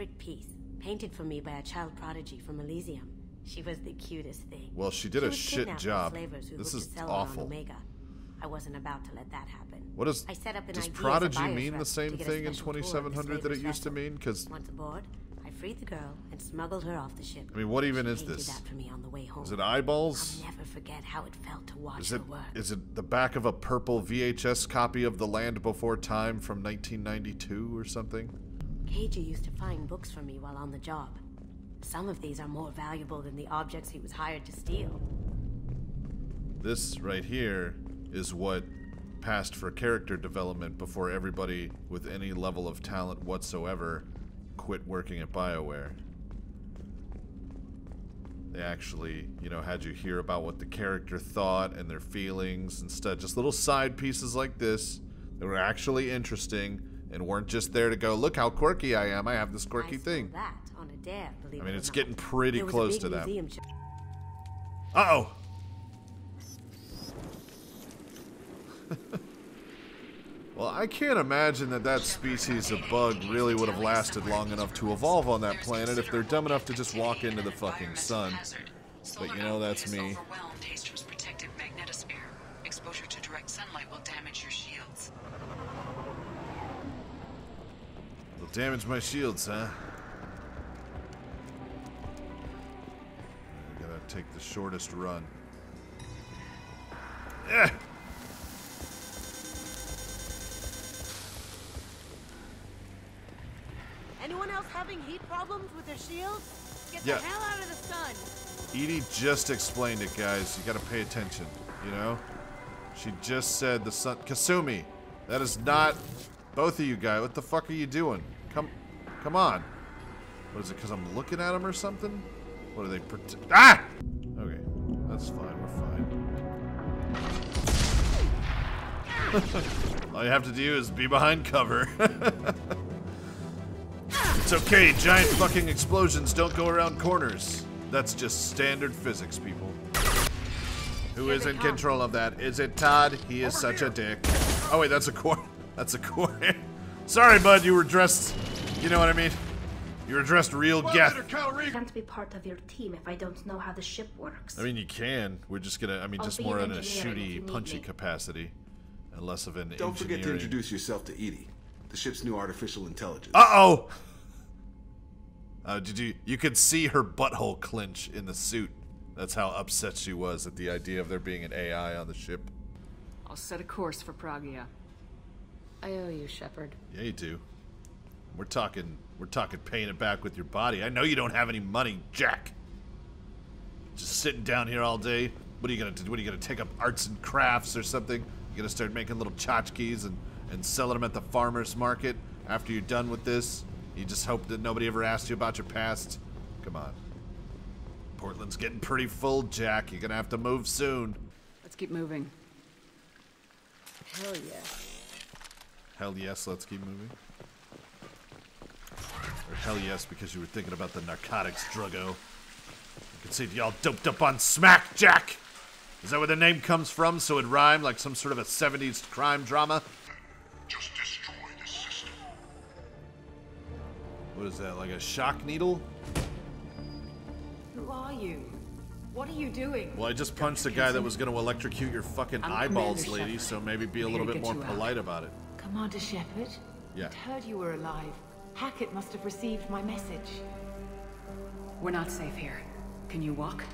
favorite piece, painted for me by a child prodigy from Elysium. She was the cutest thing. Well, she did She a shit job. This is awful. Omega. I wasn't about to let that happen. What does I set up an does ID as a prodigy mean the same to get a thing in special tour of the 2700 that it used to mean? Because Once aboard, I freed the girl and smuggled her off the ship. I mean, what even She is this? that for me on the way home. is it eyeballs? I'll never forget how it felt to watch Is her work. is it the back of a purple VHS copy of The Land Before Time from 1992 or something? Keiji used to find books for me while on the job. Some of these are more valuable than the objects he was hired to steal. This right here is what passed for character development before everybody with any level of talent whatsoever quit working at BioWare. They actually, you know, had you hear about what the character thought and their feelings instead. Just little side pieces like this that were actually interesting and weren't just there to go, look how quirky I am. I have this quirky stole thing. that on a dare, I mean, it's not. getting pretty close to that. Uh oh. well, I can't imagine that that species of bug really would have lasted long enough to evolve on that planet if they're dumb enough to just walk into the fucking sun. But you know, that's me. It'll damage my shields, huh? I gotta take the shortest run. Eh! Anyone else having heat problems with their shields? Get Yeah. the hell out of the sun. EDI just explained it, guys. You gotta pay attention, you know? She just said the sun. Kasumi, that is not. Both of you guys, what the fuck are you doing? Come, on. What is it? Because I'm looking at them or something? What are they? Ah! Okay, that's fine. We're fine. All you have to do is be behind cover. it's okay. Giant fucking explosions don't go around corners. That's just standard physics, people. Who is in control of that? Is it Todd? He is such a dick. Oh wait, that's a core. That's a core. Sorry, bud. You were dressed. You know what I mean. You're dressed real geth. I can't be part of your team if I don't know how the ship works. I mean, you can. We're just gonna. I mean, I'll just more in a engineer if you shooty, punchy me. capacity, and less of an Don't forget to introduce yourself to EDI, the ship's new artificial intelligence. Uh oh. Uh, did you? You could see her butthole clench in the suit. That's how upset she was at the idea of there being an AI on the ship. I'll set a course for Pragia. I owe you, Shepard. Yeah, you do. We're talking. We're talking paying it back with your body. I know you don't have any money, Jack. Just sitting down here all day. What are you gonna do? What are you gonna take up arts and crafts or something? You gonna start making little tchotchkes and and selling them at the farmers market after you're done with this? You just hope that nobody ever asks you about your past. Come on. Portland's getting pretty full, Jack. You're gonna have to move soon. Let's keep moving. Hell yes. Hell yes, let's keep moving. Or hell yes, because you were thinking about the narcotics, druggo. I can see y'all doped up on smack, Jack! Is that where the name comes from, so it rhymed like some sort of a 70s crime drama? Just destroy the system. What is that, like a shock needle? Who are you? What are you doing? Well, I just punched the guy that was gonna electrocute your fucking I'm eyeballs, Commander lady, Shepard. so maybe be a I'm little bit more get you out. polite about it. Commander Shepard? Yeah. I'd heard you were alive. Hackett must have received my message. We're not safe here. Can you walk?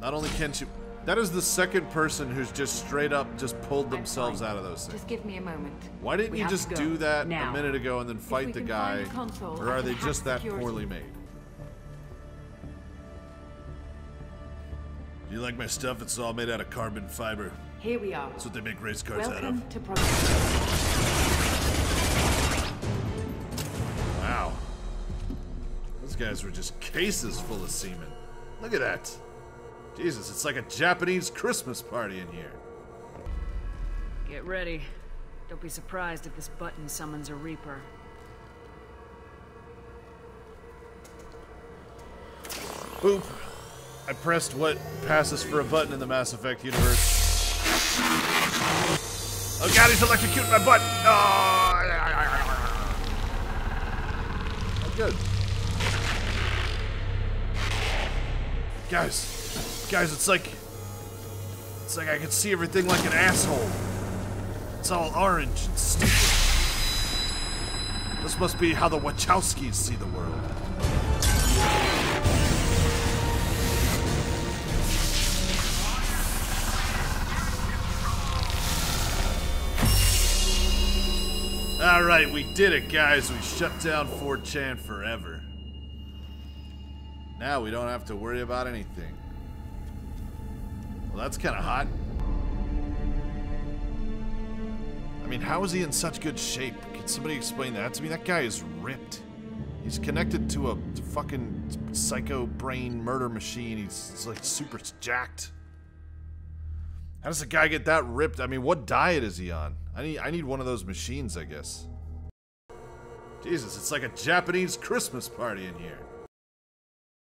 Not only can she. That is the second person who's just straight up just pulled themselves out of those things. Just give me a moment. Why didn't We you just do that a minute ago and then fight the guy? the console, or are they just that security. poorly made? Do you like my stuff? It's all made out of carbon fiber. Here we are. That's what they make race cars out of. to Those guys were just cases full of semen. Look at that. Jesus, it's like a Japanese Christmas party in here. Get ready. Don't be surprised if this button summons a Reaper. Boop. I pressed what passes for a button in the Mass Effect universe. Oh god, he's electrocuting my button! Ah, oh! Good. Guys, guys, it's like, it's like I can see everything like an asshole. It's all orange and stupid. This must be how the Wachowskis see the world. Alright, we did it, guys. We shut down 4chan forever. Now we don't have to worry about anything. Well, that's kind of hot. I mean, how is he in such good shape? Can somebody explain that to me? That guy is ripped. He's connected to a fucking psycho brain murder machine. He's, he's like super jacked. How does a guy get that ripped? I mean, what diet is he on? I need I need one of those machines, I guess. Jesus, it's like a Japanese Christmas party in here.